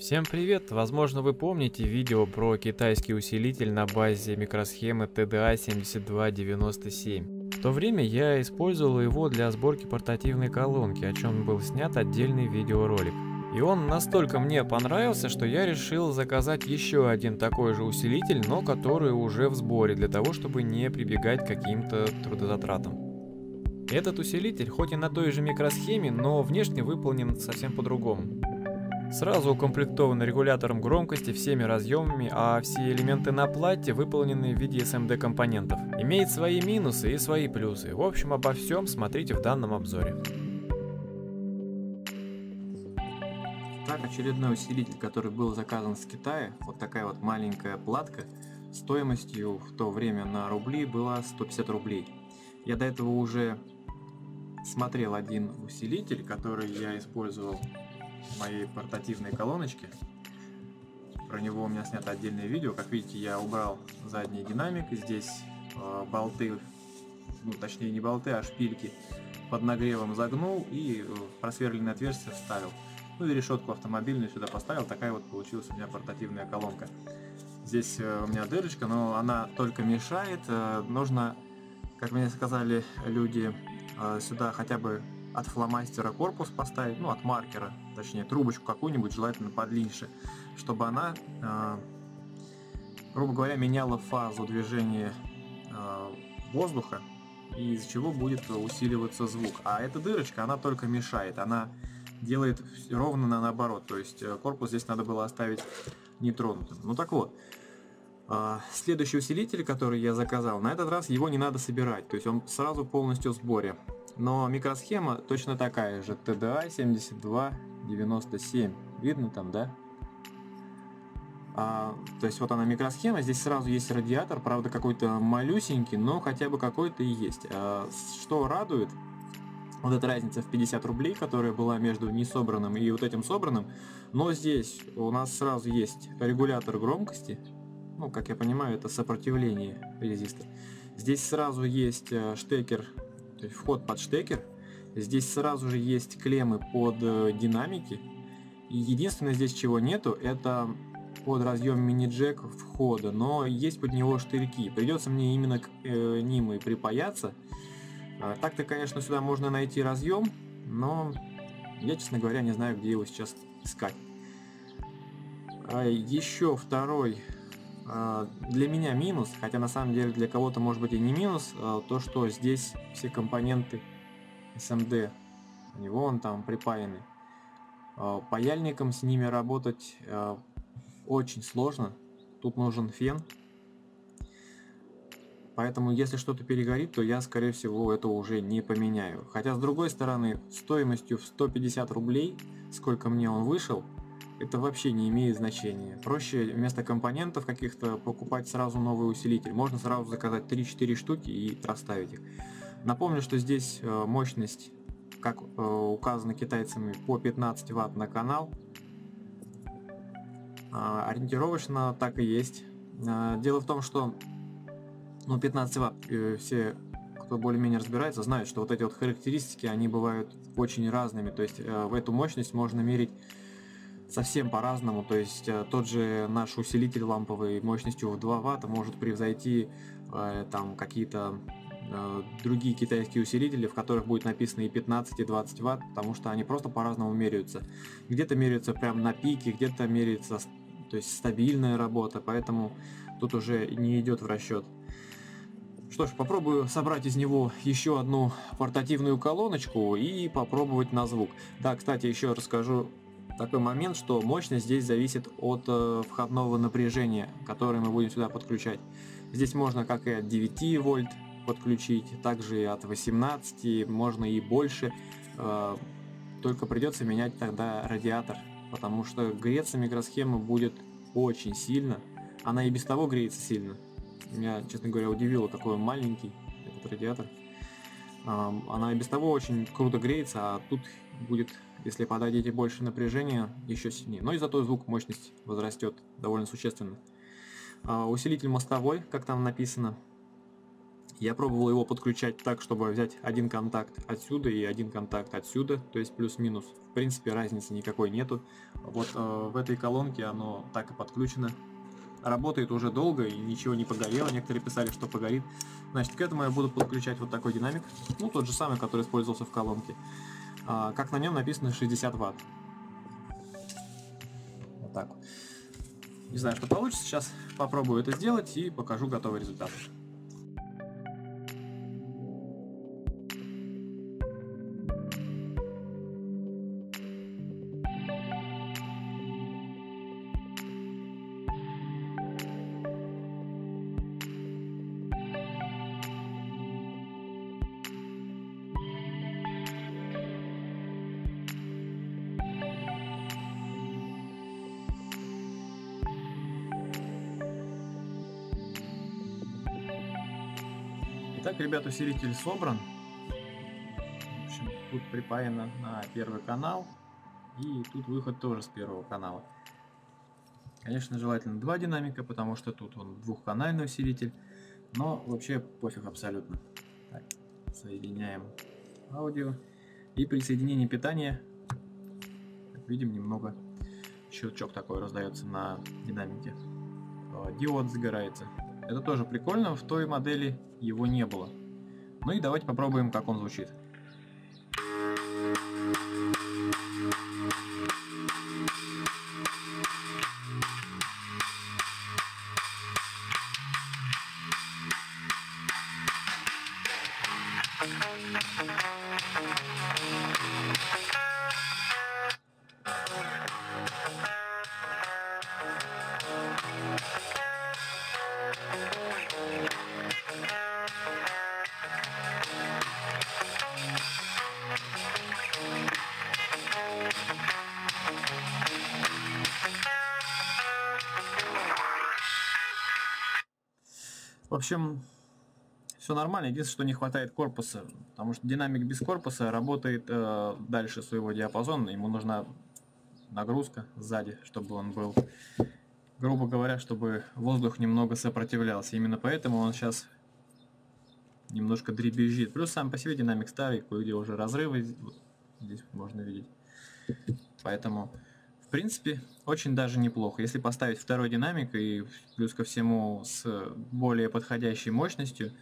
Всем привет! Возможно вы помните видео про китайский усилитель на базе микросхемы TDA7297. В то время я использовал его для сборки портативной колонки, о чем был снят отдельный видеоролик. И он настолько мне понравился, что я решил заказать еще один такой же усилитель, но который уже в сборе, для того, чтобы не прибегать к каким-то трудозатратам. Этот усилитель хоть и на той же микросхеме, но внешне выполнен совсем по-другому. Сразу укомплектован регулятором громкости всеми разъемами, а все элементы на плате выполнены в виде SMD компонентов. Имеет свои минусы и свои плюсы. В общем, обо всем смотрите в данном обзоре. Так, очередной усилитель, который был заказан с Китая. Вот такая вот маленькая платка. Стоимостью в то время на рубли была 150 рублей. Я до этого уже смотрел один усилитель, который я использовал моей портативной колоночке. Про него у меня снято отдельное видео. Как видите, я убрал задний динамик. Здесь э, болты, ну точнее не болты, а шпильки под нагревом загнул и в просверленное отверстие вставил. Ну и решетку автомобильную сюда поставил. Такая вот получилась у меня портативная колонка. Здесь э, у меня дырочка, но она только мешает. Э, нужно, как мне сказали люди, э, сюда хотя бы от фломастера корпус поставить, ну от маркера, точнее трубочку какую-нибудь, желательно подлиннее, чтобы она, э, грубо говоря, меняла фазу движения э, воздуха, из-за чего будет усиливаться звук. А эта дырочка, она только мешает, она делает ровно на наоборот, то есть корпус здесь надо было оставить нетронутым. Ну так вот, Следующий усилитель, который я заказал, на этот раз его не надо собирать, то есть он сразу полностью в сборе. Но микросхема точно такая же, TDA 7297. Видно там, да? А, то есть вот она микросхема, здесь сразу есть радиатор, правда какой-то малюсенький, но хотя бы какой-то и есть. А, что радует, вот эта разница в 50 рублей, которая была между несобранным и вот этим собранным, но здесь у нас сразу есть регулятор громкости, ну, как я понимаю, это сопротивление резистора. Здесь сразу есть э, штекер то есть вход под штекер. Здесь сразу же есть клеммы под э, динамики. Единственное здесь чего нету, это под разъем мини-джек входа, но есть под него штырьки. Придется мне именно к э, ним и припаяться. А, Так-то, конечно, сюда можно найти разъем, но я, честно говоря, не знаю, где его сейчас искать. А еще второй а, для меня минус, хотя на самом деле для кого-то может быть и не минус, то что здесь все компоненты SMD, у него он там припаяны. А, паяльником с ними работать очень сложно, тут нужен фен, Поэтому, если что-то перегорит, то я, скорее всего, это уже не поменяю. Хотя, с другой стороны, стоимостью в 150 рублей, сколько мне он вышел, это вообще не имеет значения. Проще вместо компонентов каких-то покупать сразу новый усилитель. Можно сразу заказать 3-4 штуки и расставить их. Напомню, что здесь э, мощность, как э, указано китайцами, по 15 Вт на канал. А, ориентировочно так и есть. А, дело в том, что ну, 15 Вт э, все кто более-менее разбирается, знают, что вот эти вот характеристики, они бывают очень разными. То есть в эту мощность можно мерить совсем по-разному. То есть тот же наш усилитель ламповый мощностью в 2 Вт может превзойти там какие-то другие китайские усилители, в которых будет написано и 15, и 20 Вт, потому что они просто по-разному меряются. Где-то меряются прям на пике, где-то меряется то есть стабильная работа, поэтому тут уже не идет в расчет. Что ж, попробую собрать из него еще одну портативную колоночку и попробовать на звук. Да, кстати, еще расскажу такой момент, что мощность здесь зависит от э, входного напряжения, которое мы будем сюда подключать. Здесь можно как и от 9 вольт подключить, также от 18, можно и больше. Э, только придется менять тогда радиатор, потому что греться микросхема будет очень сильно. Она и без того греется сильно. Меня, честно говоря, удивило, какой он маленький этот радиатор. Э, она и без того очень круто греется, а тут будет если подадите больше напряжения, еще сильнее. Но и зато звук, мощность возрастет довольно существенно. А, усилитель мостовой, как там написано. Я пробовал его подключать так, чтобы взять один контакт отсюда и один контакт отсюда, то есть плюс-минус. В принципе, разницы никакой нету. Вот э, в этой колонке оно так и подключено. Работает уже долго и ничего не погорело. Некоторые писали, что погорит. Значит, к этому я буду подключать вот такой динамик. Ну, тот же самый, который использовался в колонке. А, как на нем написано 60 ватт. Вот так. Не знаю, что получится. Сейчас попробую это сделать и покажу готовый результат. Итак, ребят, усилитель собран. В общем, тут припаяно на первый канал. И тут выход тоже с первого канала. Конечно, желательно два динамика, потому что тут он двухканальный усилитель. Но вообще пофиг абсолютно. Так, соединяем аудио. И при соединении питания, как видим, немного щелчок такой раздается на динамике. Диод загорается. Это тоже прикольно, в той модели его не было. Ну и давайте попробуем, как он звучит. Общем, все нормально. Единственное, что не хватает корпуса, потому что динамик без корпуса работает э, дальше своего диапазона. Ему нужна нагрузка сзади, чтобы он был, грубо говоря, чтобы воздух немного сопротивлялся. Именно поэтому он сейчас немножко дребезжит. Плюс сам по себе динамик старый, кое-где уже разрывы, здесь можно видеть. Поэтому в принципе, очень даже неплохо. Если поставить второй динамик и плюс ко всему с более подходящей мощностью,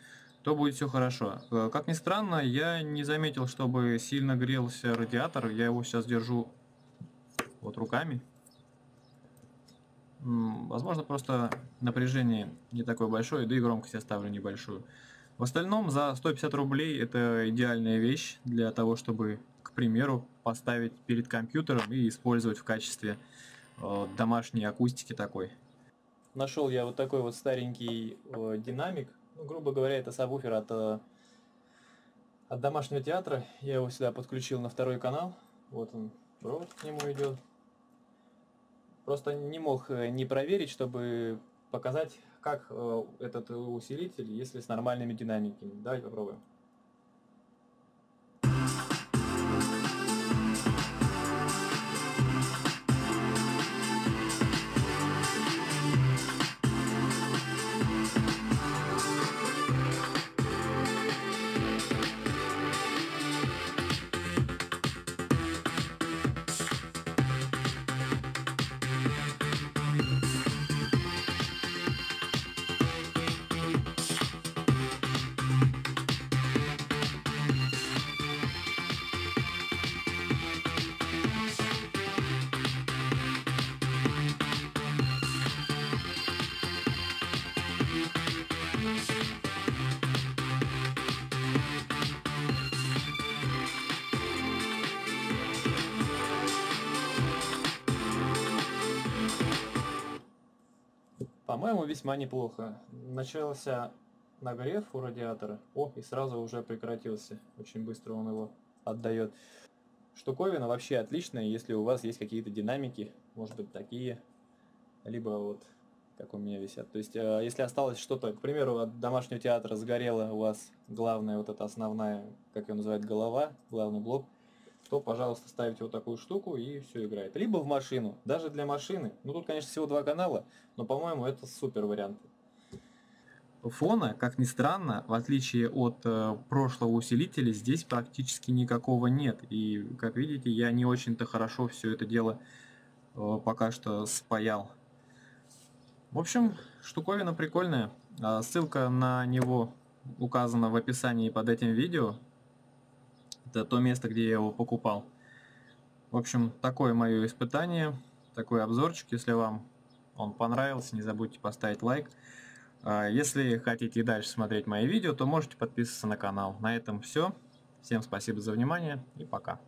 то будет все хорошо. Э, как ни странно, я не заметил, чтобы сильно грелся радиатор. Я его сейчас держу вот руками. Возможно, просто напряжение не такое большое, да и громкость я ставлю небольшую. В остальном, за 150 рублей это идеальная вещь для того, чтобы примеру, поставить перед компьютером и использовать в качестве э, домашней акустики такой. Нашел я вот такой вот старенький э, динамик. Ну, грубо говоря, это сабвуфер от, э, от домашнего театра. Я его сюда подключил на второй канал. Вот он, провод к нему идет. Просто не мог э, не проверить, чтобы показать, как э, этот усилитель, если с нормальными динамиками. Давайте попробуем. По-моему, весьма неплохо. Начался нагрев у радиатора. О, и сразу уже прекратился. Очень быстро он его отдает. Штуковина вообще отличная, если у вас есть какие-то динамики, может быть такие, либо вот как у меня висят. То есть, э, если осталось что-то, к примеру, от домашнего театра сгорела у вас главная вот эта основная, как ее называют, голова, главный блок, то, пожалуйста, ставите вот такую штуку и все играет. Либо в машину, даже для машины. Ну, тут, конечно, всего два канала, но, по-моему, это супер вариант. фона, как ни странно, в отличие от э, прошлого усилителя, здесь практически никакого нет. И, как видите, я не очень-то хорошо все это дело э, пока что спаял. В общем, штуковина прикольная. А ссылка на него указана в описании под этим видео. Это то место, где я его покупал. В общем, такое мое испытание, такой обзорчик. Если вам он понравился, не забудьте поставить лайк. А, если хотите и дальше смотреть мои видео, то можете подписываться на канал. На этом все. Всем спасибо за внимание и пока.